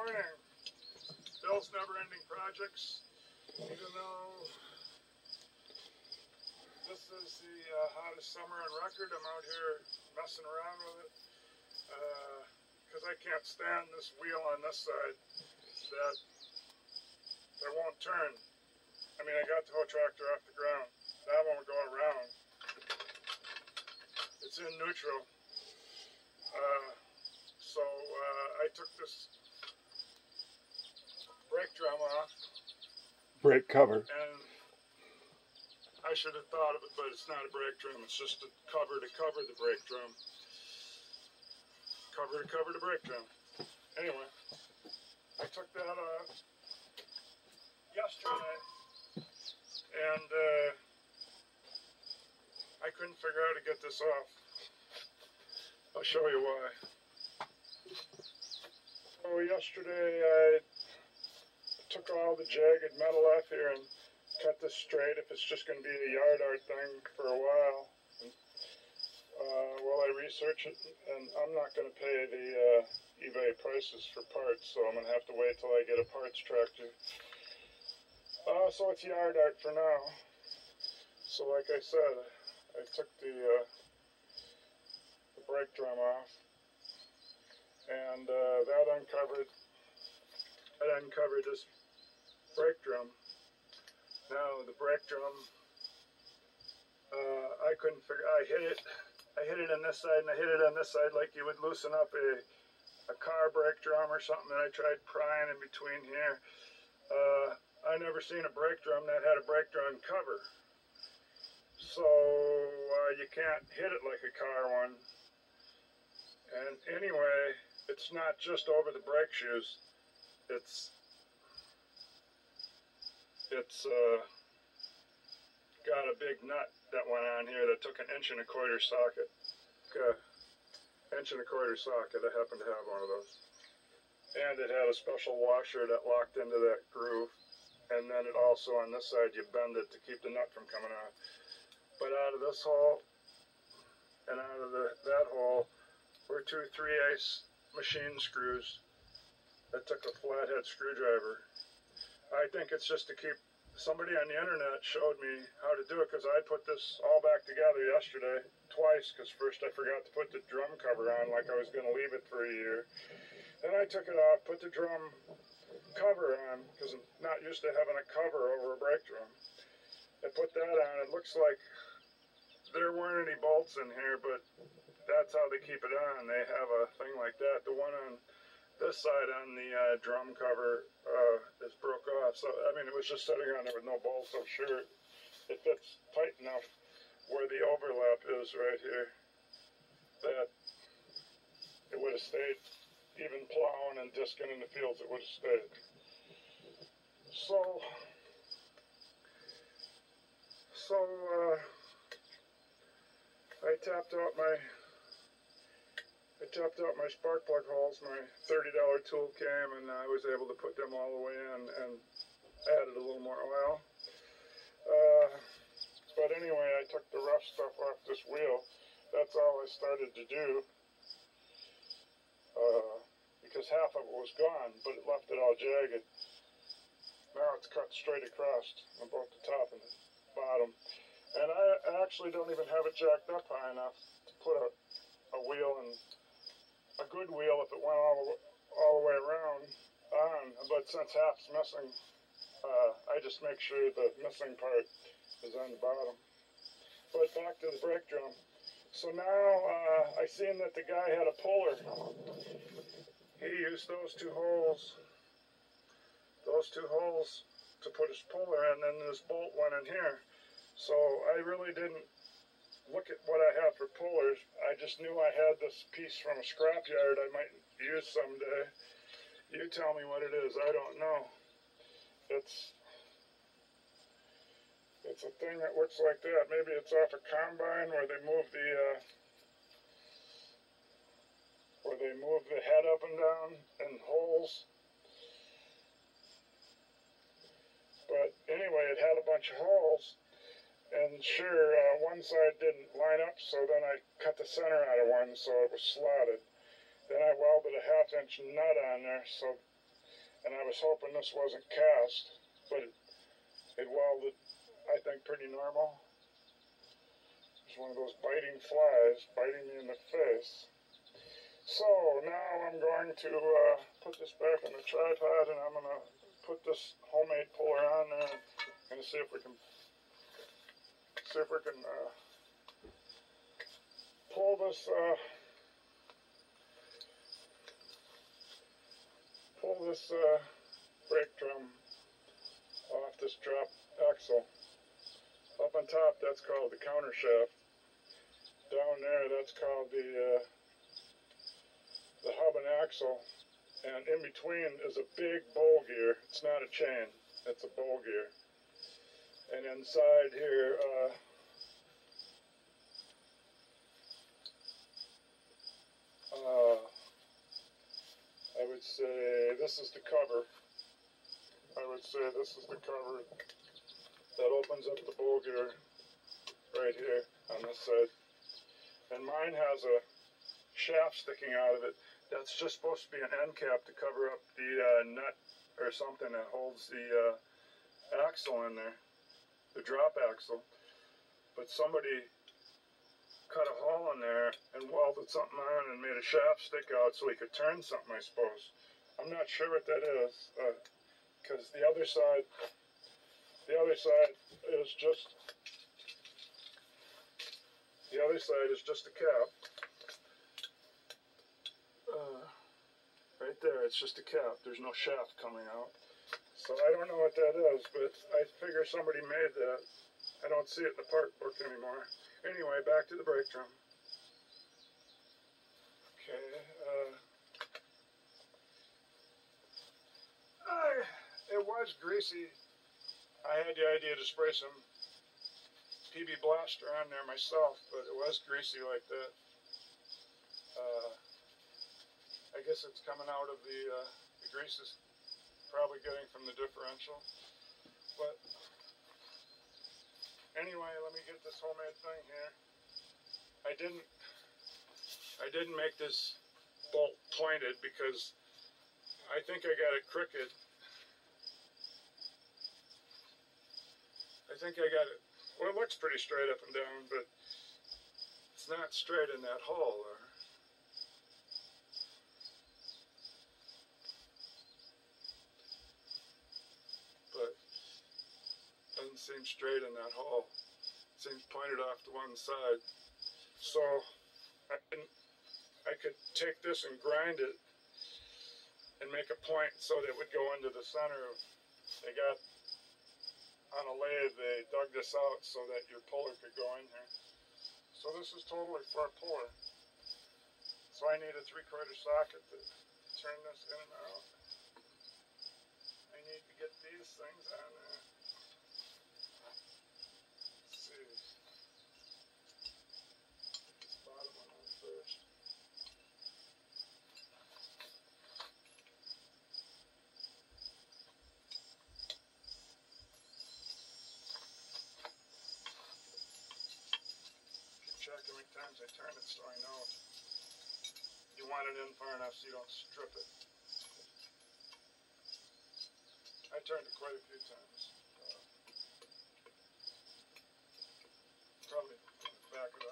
morning. Bill's Never Ending Projects. Even though this is the uh, hottest summer on record, I'm out here messing around with it. Because uh, I can't stand this wheel on this side that, that won't turn. I mean, I got the whole tractor off the ground. That won't go around. It's in neutral. Uh, so uh, I took this brake drum off. Brake cover. And I should have thought of it, but it's not a brake drum. It's just a cover to cover the brake drum. Cover to cover the brake drum. Anyway, I took that off yesterday, and uh, I couldn't figure out how to get this off. I'll show you why. So yesterday I took all the jagged metal off here and cut this straight if it's just going to be a yard art thing for a while. Uh, while I research it, and I'm not going to pay the uh, eBay prices for parts, so I'm going to have to wait till I get a parts tractor. Uh, so it's yard art for now. So like I said, I took the, uh, the brake drum off, and uh, that uncovered that uncovered this brake drum. Now the brake drum, uh, I couldn't figure. I hit it. I hit it on this side and I hit it on this side like you would loosen up a a car brake drum or something. And I tried prying in between here. Uh, I never seen a brake drum that had a brake drum cover. So uh, you can't hit it like a car one. And anyway, it's not just over the brake shoes. It's it's uh, got a big nut that went on here that took an inch and a quarter socket. Okay. Inch and a quarter socket. I happen to have one of those. And it had a special washer that locked into that groove. And then it also on this side you bend it to keep the nut from coming out. But out of this hole and out of the, that hole were two 3 ace machine screws that took a flathead screwdriver I think it's just to keep somebody on the internet showed me how to do it because I put this all back together yesterday twice because first I forgot to put the drum cover on like I was going to leave it for a year. Then I took it off, put the drum cover on because I'm not used to having a cover over a brake drum. I put that on. It looks like there weren't any bolts in here, but that's how they keep it on. They have a thing like that. The one on this side on the uh, drum cover uh, is broke off. So, I mean, it was just sitting on there with no bolts. So, sure, it fits tight enough where the overlap is right here that it would have stayed. Even plowing and disking in the fields, it would have stayed. So, so uh, I tapped out my topped out my spark plug holes, my $30 tool cam, and I was able to put them all the way in and added a little more oil. Uh, but anyway, I took the rough stuff off this wheel. That's all I started to do. Uh, because half of it was gone, but it left it all jagged. Now it's cut straight across on both the top and the bottom. And I actually don't even have it jacked up high enough to put a, a wheel and a good wheel if it went all the, all the way around on, but since half's missing, uh, I just make sure the missing part is on the bottom. But back to the brake drum. So now uh, I seen that the guy had a puller. He used those two holes, those two holes to put his puller in, and then this bolt went in here. So I really didn't look at what I I just knew I had this piece from a scrapyard I might use someday. You tell me what it is. I don't know. It's it's a thing that looks like that. Maybe it's off a combine where they move the uh, where they move the head up and down in holes. But anyway, it had a bunch of holes and sure, uh, one side didn't line up, so then I cut the center out of one so it was slotted. Then I welded a half inch nut on there so and I was hoping this wasn't cast, but it, it welded, I think, pretty normal. It's one of those biting flies biting me in the face. So now I'm going to uh, put this back on the tripod and I'm going to put this homemade puller on there and see if we can see if we can uh, pull this uh, pull this uh, brake drum off this drop axle. Up on top, that's called the counter shaft. Down there, that's called the uh, the hub and axle. And in between is a big bull gear. It's not a chain. It's a bull gear. And inside here, uh, uh, I would say this is the cover. I would say this is the cover that opens up the bowl right here on this side. And mine has a shaft sticking out of it. That's just supposed to be an end cap to cover up the uh, nut or something that holds the uh, axle in there, the drop axle. But somebody cut a hole in there and welded something on and made a shaft stick out so he could turn something, I suppose. I'm not sure what that is, because the other side, the other side is just, the other side is just a cap. Uh, right there, it's just a cap. There's no shaft coming out. So I don't know what that is, but I figure somebody made that. I don't see it in the part book anymore. Anyway, back to the brake drum. Okay. Uh, I, it was greasy. I had the idea to spray some PB Blaster on there myself, but it was greasy like that. Uh, I guess it's coming out of the, uh, the grease is probably getting from the differential. But anyway, let me get this homemade thing here. I didn't I didn't make this bolt pointed because I think I got it crooked. I think I got it well it looks pretty straight up and down, but it's not straight in that hole there. But doesn't straight in that hole. It seems pointed off to one side. So I can I could take this and grind it and make a point so that it would go into the center of they got on a lathe they dug this out so that your puller could go in here. So this is totally for a puller. So I need a three quarter socket to turn this in and out. I need to get these things on there. Let's see. This bottom one on first. Keep track how many times I turn it so I know. You want it in far enough so you don't strip it. I turned it quite a few times. Uh, probably back it.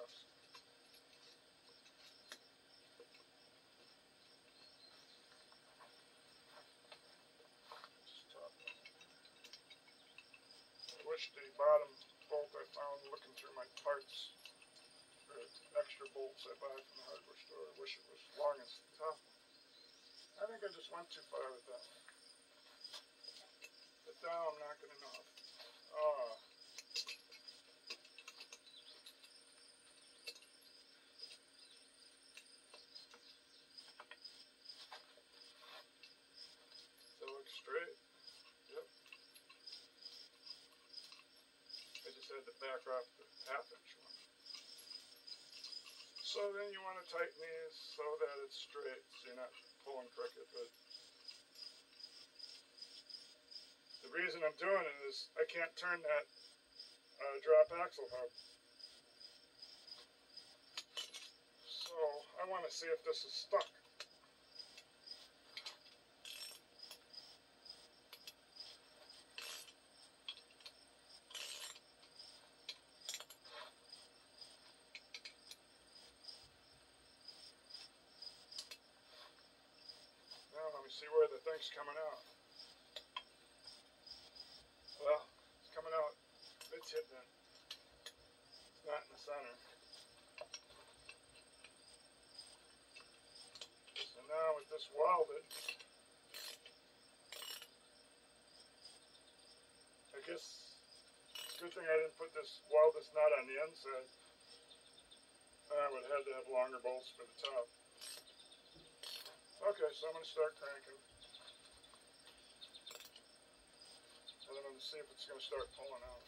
I wish the bottom bolt I found looking through my parts, or extra bolts I buy from the hardware store, I wish it was long as the top. I think I just went too far with that one. But now I'm not doing is I can't turn that uh, drop axle hub. So I want to see if this is stuck. Now let me see where the thing's coming this weld nut on the inside. I would have to have longer bolts for the top. Okay, so I'm gonna start cranking. And I'm gonna see if it's gonna start pulling out.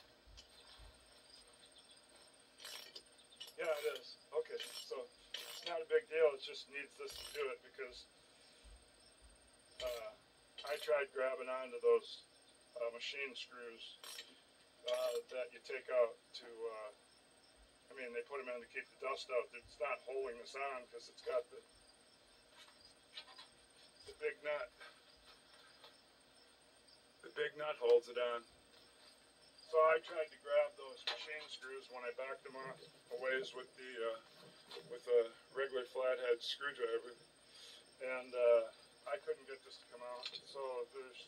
Yeah, it is. Okay, so it's not a big deal. It just needs this to do it because uh, I tried grabbing onto those uh, machine screws uh, that you take out to. Uh, I mean, they put them in to keep the dust out. It's not holding this on because it's got the the big nut. The big nut holds it on. So I tried to grab those machine screws when I backed them off a ways with the uh, with a regular flathead screwdriver, and uh, I couldn't get this to come out. So there's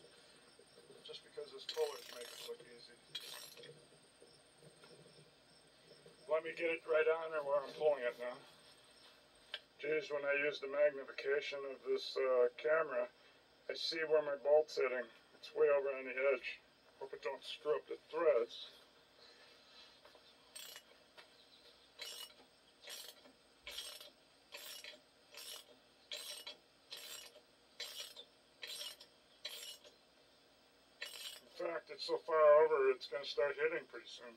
just because this puller makes it look easy. Let me get it right on there where I'm pulling it now. Geez, when I use the magnification of this uh, camera, I see where my bolt's hitting. It's way over on the edge. Hope it don't screw up the threads. In fact, it's so far over, it's going to start hitting pretty soon.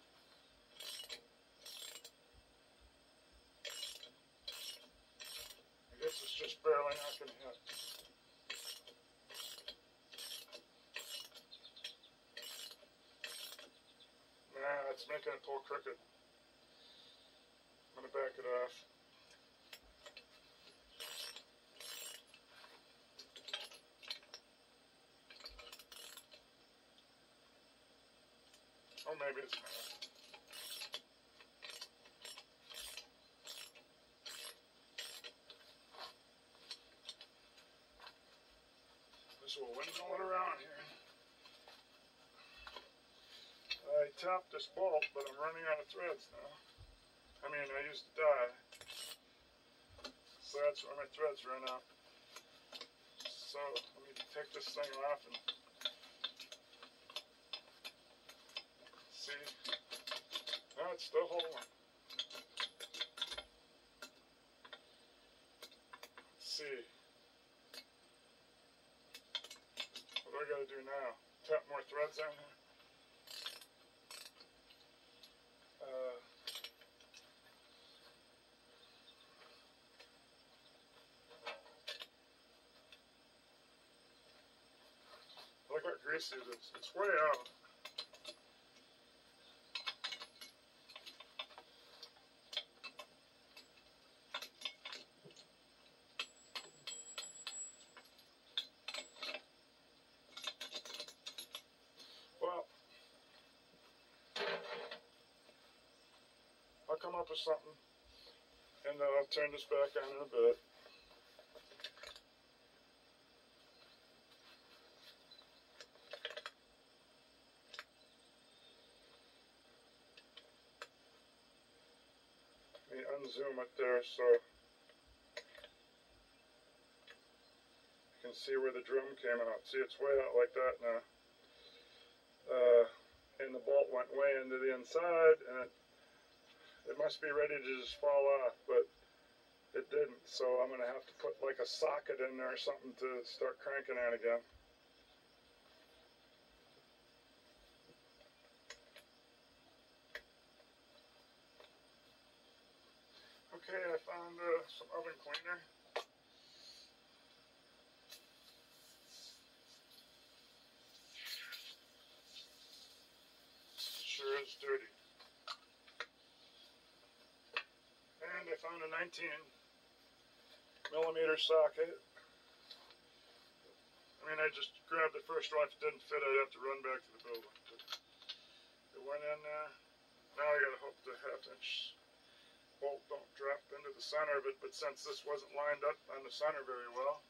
I guess it's just barely not going to hit. Nah, it's making it pull crooked. I'm gonna back it off. Oh, maybe it's not. This will windmill it around here. I tapped this bolt, but I'm running out of threads now. I mean, I used the die. So that's where my threads run out. So let me take this thing off and see. No, it's still holding. See. What do I gotta do now? Tap more threads on here? Uh, it is. It's way out. Well, I'll come up with something, and then I'll turn this back on in a bit. Let me unzoom it there so you can see where the drum came out. See, it's way out like that now. Uh, and the bolt went way into the inside, and it it must be ready to just fall off, but it didn't. So I'm gonna have to put like a socket in there or something to start cranking on again. Okay, I found uh, some oven cleaner. Sure is dirty. And I found a 19 millimeter socket. I mean, I just grabbed the first one. If it didn't fit, I'd have to run back to the building. But it went in there. Now I gotta hope the half inch bolt don't drop into the center of it. But since this wasn't lined up on the center very well,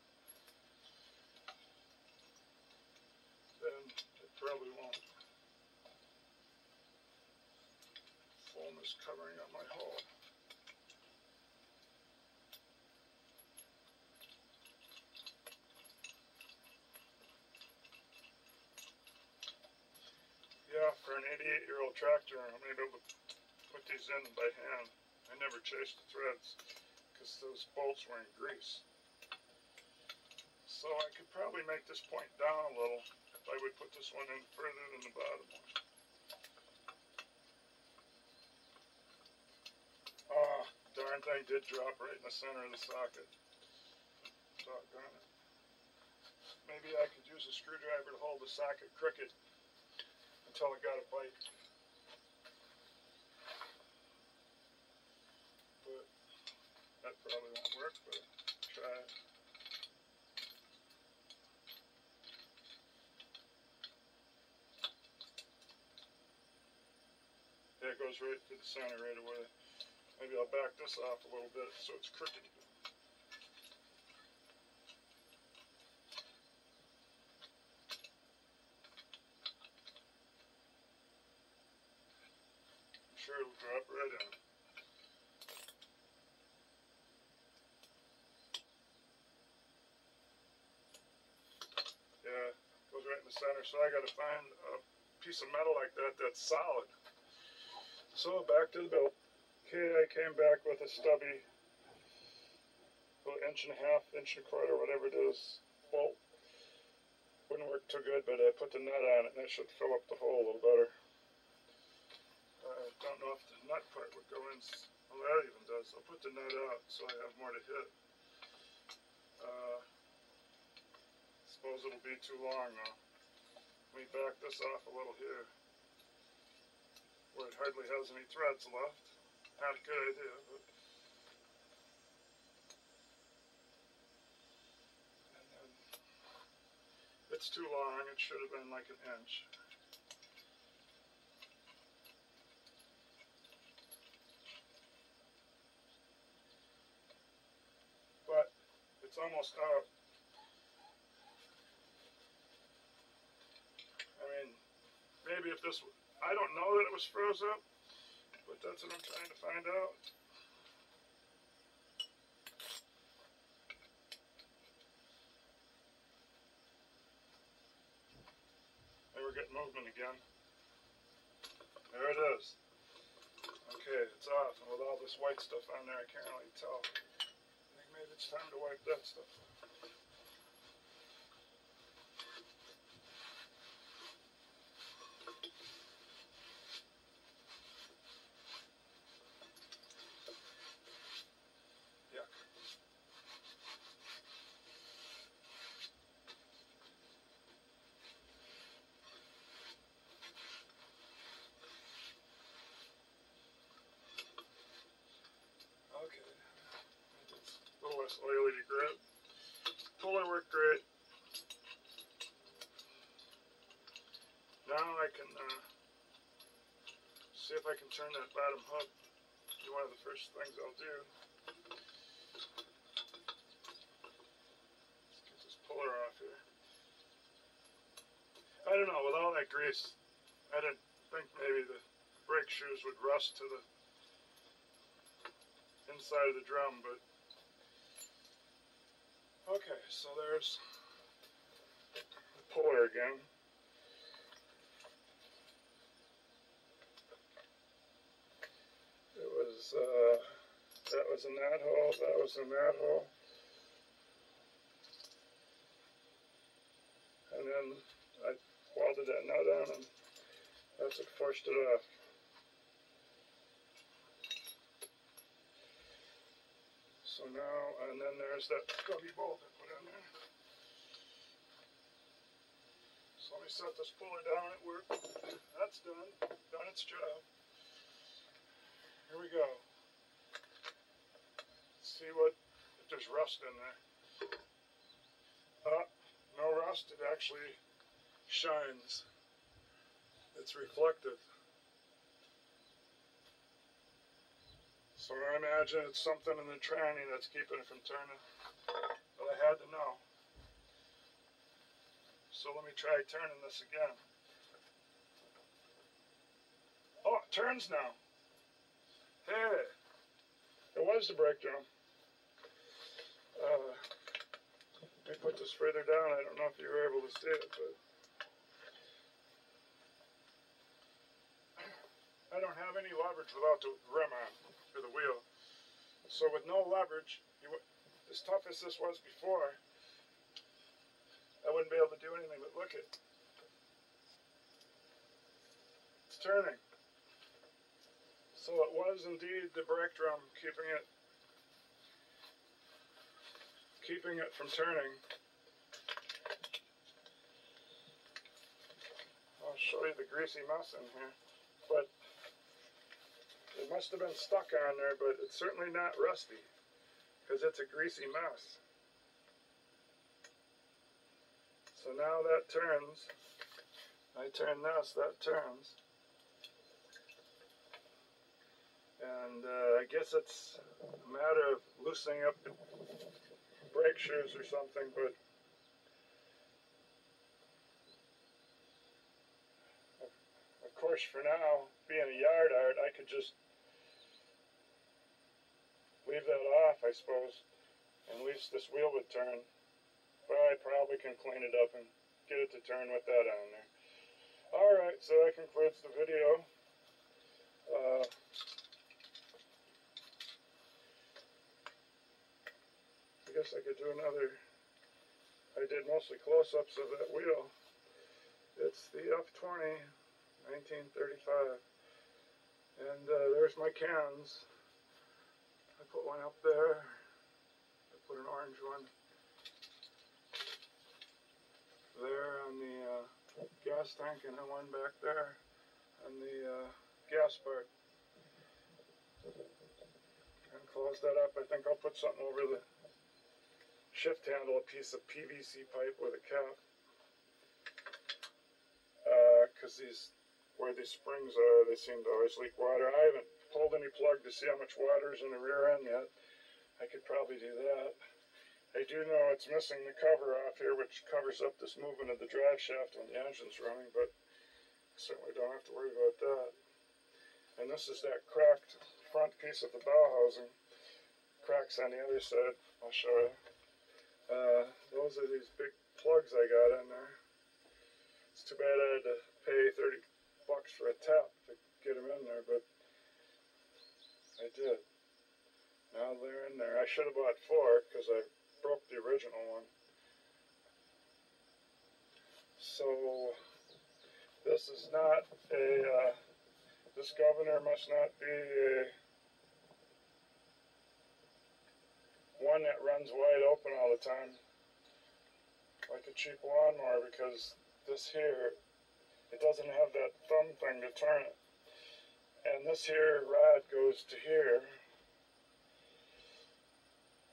then it probably won't. Foam is covering up my hole. Yeah, for an 88 year old tractor, I'm able to put these in by hand. I never chased the threads because those bolts were in grease. So I could probably make this point down a little if I would put this one in further than the bottom one. Ah, darn thing did drop right in the center of the socket. Doggone it. Maybe I could use a screwdriver to hold the socket crooked until it got a bite. But that probably won't work, but try it. Yeah, it goes right to the center right away. Maybe I'll back this off a little bit so it's crooked. I'm sure it'll drop right in. Yeah, goes right in the center. So I got to find a piece of metal like that that's solid. So back to the build. Okay, I came back with a stubby, about inch and a half, inch and a quarter, whatever it is, bolt. Wouldn't work too good, but I put the nut on it and that should fill up the hole a little better. I don't know if the nut part would go in. Well, that even does. I'll put the nut out so I have more to hit. Uh, suppose it'll be too long. Me back this off a little here. Where it hardly has any threads left. Not a good idea, but. It's too long. It should have been like an inch. But it's almost out. I mean, maybe if this, I don't know that it was froze up, but that's what I'm trying to find out. And we're getting movement again. There it is. Okay, it's off, and with all this white stuff on there, I can't really tell. I think maybe it's time to wipe that stuff. Yuck. Okay. It's a little less oily to grip. Puller worked great. Now I can uh, see if I can turn that bottom hook. Be one of the first things I'll do. Let's get this puller off here. I don't know, with all that grease, I didn't think maybe the brake shoes would rust to the inside of the drum, but okay, so there's the puller again. It was uh, that was in that hole, that was in that hole, and then I welded that nut on, and that's what forced it off. So now, and then there's that stubby bolt I put in there. So let me set this puller down at work. That's done, done its job. Here we go. See what, if there's rust in there. Uh, no rust, it actually shines. It's reflective. So I imagine it's something in the tranny that's keeping it from turning. But I had to know. So let me try turning this again. Oh, it turns now. Hey, it was the drum. Uh, let me put this further down. I don't know if you were able to see it, but I don't have any leverage without the rim on for the wheel. So with no leverage, you, as tough as this was before, I wouldn't be able to do anything but look at it. It's turning. So it was indeed the brake drum keeping it keeping it from turning. I'll show you the greasy mess in here. But it must have been stuck on there, but it's certainly not rusty because it's a greasy mess. So now that turns. I turn this, that turns. And uh, I guess it's a matter of loosening up the brake shoes or something, but of course, for now, being a yard art, I could just leave that off, I suppose, and least this wheel would turn. But I probably can clean it up and get it to turn with that on there. Alright, so that concludes the video. Uh, guess I could do another. I did mostly close ups of that wheel. It's the F 20 1935. And uh, there's my cans. I put one up there. I put an orange one there on the uh, gas tank, and then one back there on the uh, gas part. And close that up. I think I'll put something over the shift handle, a piece of PVC pipe with a cap. Uh, because these, where these springs are, they seem to always leak water. I haven't pulled any plug to see how much water is in the rear end yet. I could probably do that. I do know it's missing the cover off here, which covers up this movement of the drive shaft when the engine's running, but certainly don't have to worry about that. And this is that cracked front piece of the bow housing. Cracks on the other side. I'll show you. Uh, those are these big plugs I got in there. It's too bad I had to pay 30 bucks for a tap to get them in there, but I did. Now they're in there. I should have bought four because I broke the original one. So this is not a. Uh, this governor must not be a one that runs wide open all the time, like a cheap lawnmower, because this here, it doesn't have that thumb thing to turn it. And this here rod goes to here.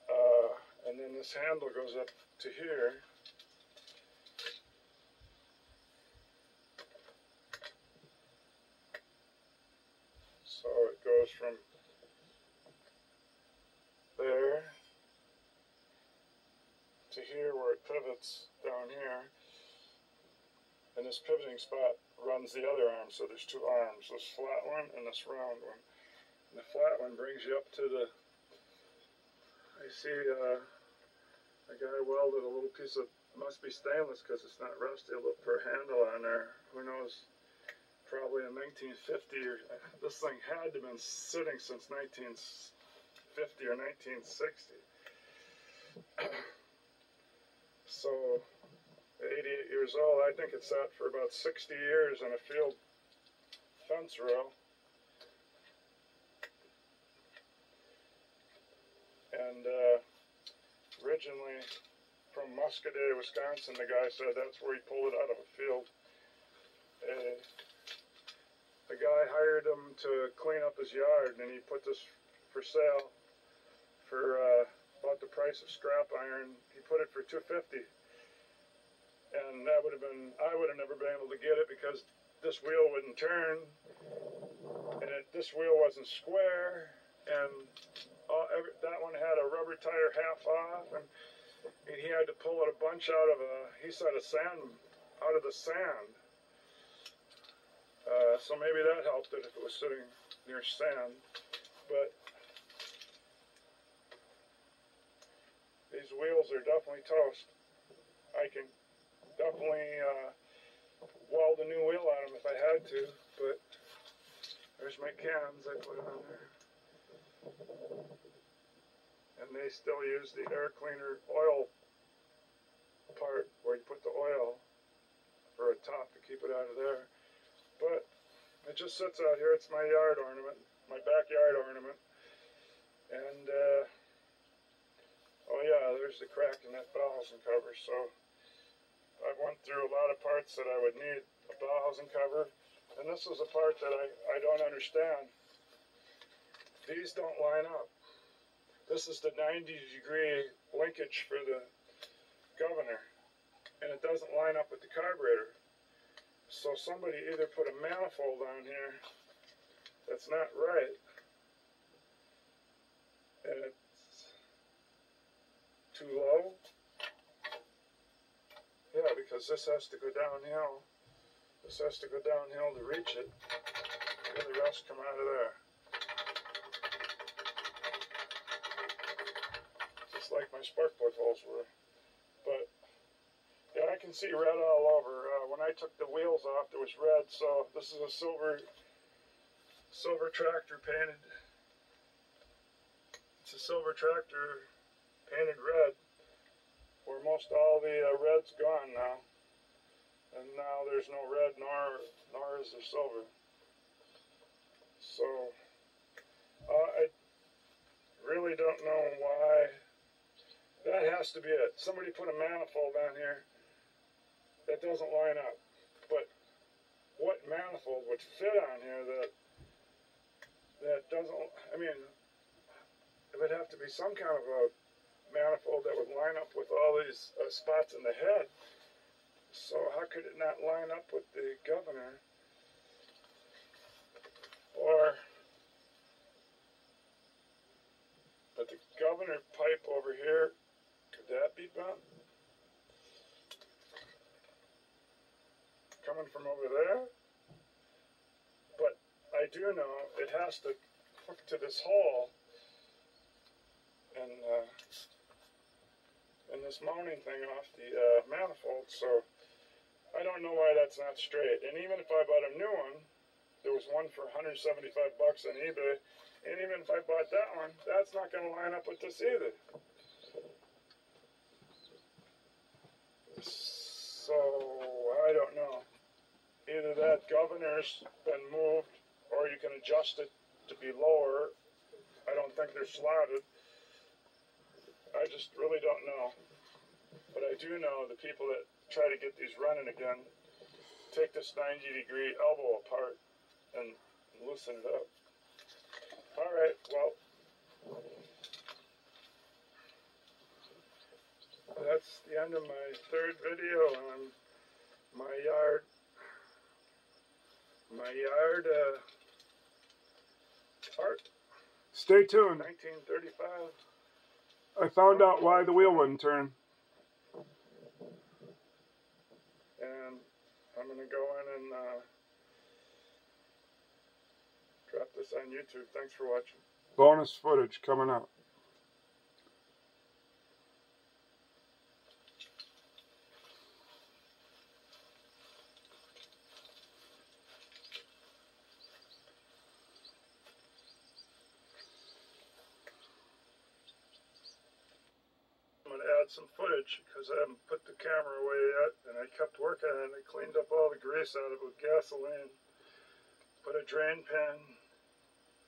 Uh, and then this handle goes up to here. So it goes from there to here where it pivots down here. And this pivoting spot runs the other arm, so there's two arms, this flat one and this round one. And the flat one brings you up to the I see uh, a guy welded a little piece of must be stainless because it's not rusty. Look for a handle on there. Who knows? Probably in 1950 or this thing had to have been sitting since 1950 or 1960. so, 88 years old. I think it sat for about 60 years in a field fence row. And uh, originally from Muscoda, Wisconsin, the guy said that's where he pulled it out of a field. Uh, the guy hired him to clean up his yard, and he put this for sale for uh, about the price of scrap iron. He put it for 250 and that would have been I would have never been able to get it because this wheel wouldn't turn, and it, this wheel wasn't square, and all, every, that one had a rubber tire half off, and, and he had to pull it a bunch out of a he said a sand out of the sand. Uh, so maybe that helped it if it was sitting near sand. But these wheels are definitely toast. I can definitely uh, weld a new wheel on them if I had to, but there's my cans I put on there. And they still use the air cleaner oil part where you put the oil for a top to keep it out of there. But it just sits out here. It's my yard ornament, my backyard ornament. And, uh, oh yeah, there's the crack in that bow housing cover. So I went through a lot of parts that I would need a bow housing cover. And this is a part that I, I don't understand. These don't line up. This is the 90 degree linkage for the governor. And it doesn't line up with the carburetor. So somebody either put a manifold on here that's not right. And it's too low. Yeah, because this has to go downhill. This has to go downhill to reach it. The rest come out of there. Just like my spark plug holes were. But yeah, I can see red all over. Uh, when I took the wheels off, there was red. So this is a silver, silver tractor painted. It's a silver tractor painted red, where most all the uh, red's gone now, and now there's no red nor nor is there silver. So uh, I really don't know why. That has to be it. Somebody put a manifold on here that doesn't line up. But what manifold would fit on here that that doesn't? I mean, it would have to be some kind of a manifold that would line up with all these uh, spots in the head. So how could it not line up with the governor? Or, but the governor pipe over here, could that be bent? coming from over there. But I do know it has to hook to this hole and uh, and this mounting thing off the uh, manifold. So I don't know why that's not straight. And even if I bought a new one, there was one for 175 bucks on eBay. And even if I bought that one, that's not going to line up with this either. So I don't know either that governor's been moved or you can adjust it to be lower. I don't think they're slotted. I just really don't know. But I do know the people that try to get these running again take this 90 degree elbow apart and loosen it up. All right, well, that's the end of my third video on my yard my yard uh, art, Stay tuned. 1935. I found out why the wheel wouldn't turn. And I'm going to go in and uh, drop this on YouTube. Thanks for watching. Bonus footage coming up. Some footage because I haven't put the camera away yet. And I kept working on it. I cleaned up all the grease out of it with gasoline. Put a drain pan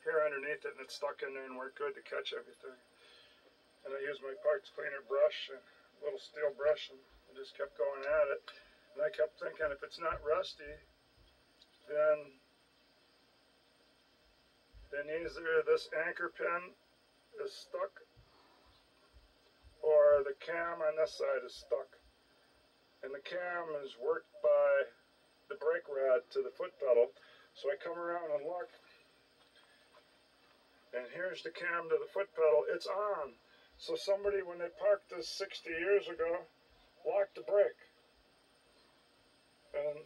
here underneath it and it stuck in there and worked good to catch everything. And I used my parts cleaner brush and a little steel brush and I just kept going at it. And I kept thinking if it's not rusty, then then either this anchor pin is stuck the cam on this side is stuck. And the cam is worked by the brake rod to the foot pedal. So I come around and look, and here's the cam to the foot pedal. It's on. So somebody, when they parked this 60 years ago, locked the brake. And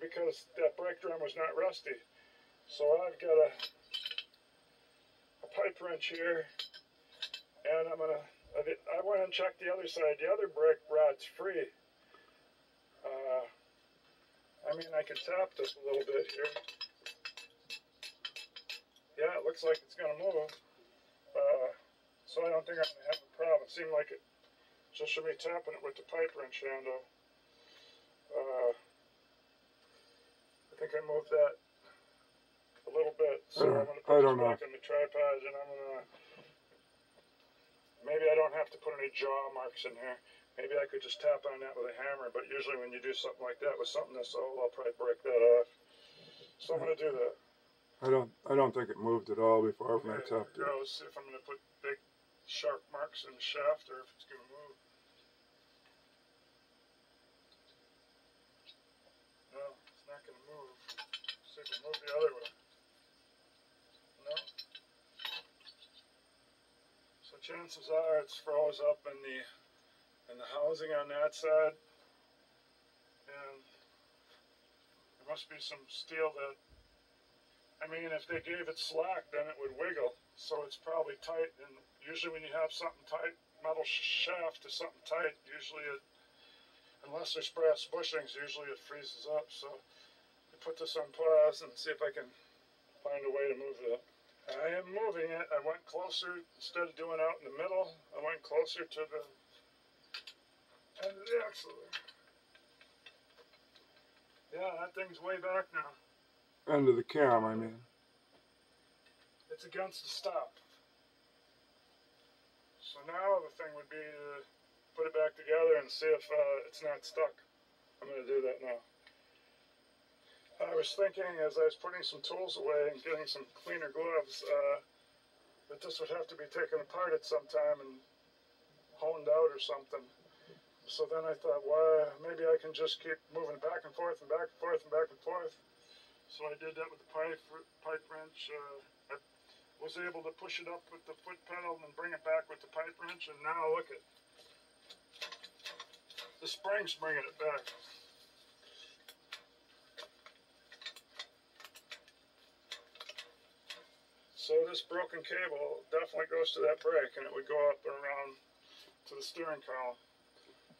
because that brake drum was not rusty. So I've got a, a pipe wrench here, and I'm gonna. I did- I went and checked the other side. The other brick rod's free. Uh, I mean, I can tap this a little bit here. Yeah, it looks like it's gonna move. Uh, so I don't think I'm gonna have a problem. It seemed like it just should be tapping it with the pipe wrench handle. Uh, I think I moved that a little bit. So I, I'm gonna put don't this know. back on the tripod and I'm gonna. Maybe I don't have to put any jaw marks in here. Maybe I could just tap on that with a hammer. But usually when you do something like that with something this old, I'll probably break that off. So I'm gonna do that. I don't. I don't think it moved at all before when I Okay, tapped it. Go see if I'm gonna put big sharp marks in the shaft or if it's gonna move. No, it's not gonna move. See if it move the other way. No. So chances are it's froze up in the in the housing on that side. And there must be some steel that I mean, if they gave it slack, then it would wiggle. So it's probably tight. And usually, when you have something tight, metal shaft is something tight. Usually, it, unless there's brass bushings, usually it freezes up. So I put this on pause and see if I can find a way to move it. I am moving it. I went closer instead of doing out in the middle. I went closer to the end of the axle. there. Yeah, that thing's way back now. End of the cam. I mean. It's against the stop. So now the thing would be to put it back together and see if uh, it's not stuck. I'm going to do that now. I was thinking as I was putting some tools away and getting some cleaner gloves uh, that this would have to be taken apart at some time and honed out or something. So then I thought, well, maybe I can just keep moving back and forth and back and forth and back and forth. So I did that with the pipe pipe wrench. Uh, I was able to push it up with the foot pedal and bring it back with the pipe wrench, and now look at the spring's bringing it back. So this broken cable definitely goes to that brake, and it would go up and around to the steering column.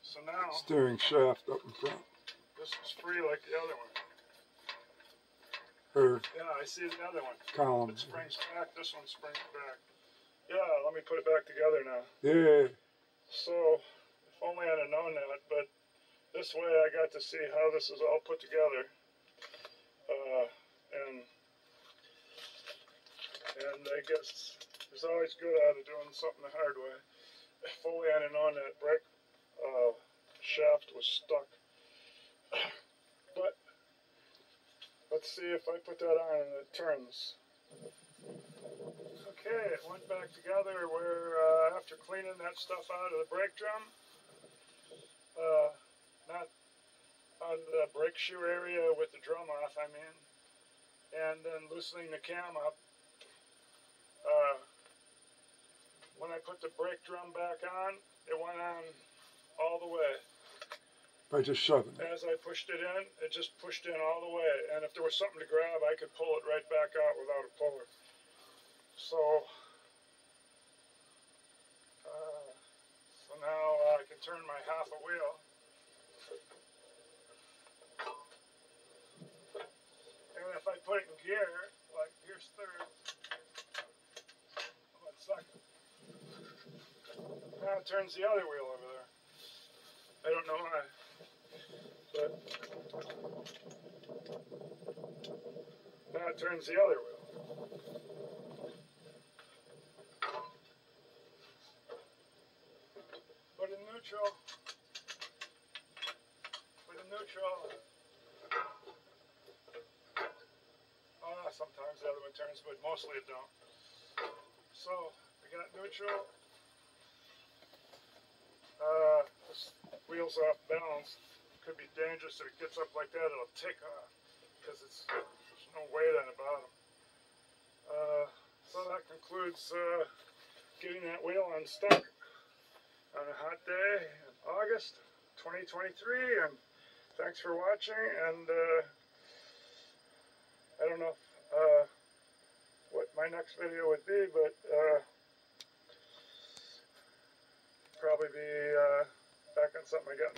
So now Steering shaft up in front. this is free like the other one. Or Yeah, I see the other one. column. It springs back. This one springs back. Yeah, let me put it back together now. Yeah. So, if only I'd have known that, but this way I got to see how this is all put together. Uh, and and I guess it's always good out of doing something the hard way. Fully I'd have known that brake uh, shaft was stuck. But let's see if I put that on and it turns. Okay, it went back together where uh, after cleaning that stuff out of the brake drum, uh, not of the brake shoe area with the drum off, I mean, and then loosening the cam up. Uh, when I put the brake drum back on, it went on all the way. By just shoving it. As I pushed it in, it just pushed in all the way. And if there was something to grab, I could pull it right back out without a puller. So, uh, so now uh, I can turn my half a wheel. And if I put it in gear, like here's third, one second. Turns the other wheel over there. I don't know why. But now it turns the other wheel. Put in neutral. Put in neutral. Ah, sometimes the other one turns, but mostly it don't. So I got neutral. Uh, this wheel's off balance. Could be dangerous if it gets up like that. It'll take off because it's there's no weight on the bottom. Uh, so that concludes uh, getting that wheel unstuck on a hot day in August 2023. And thanks for watching. And uh, I don't know uh, what my next video would be, but uh, probably be uh, back on something I got in the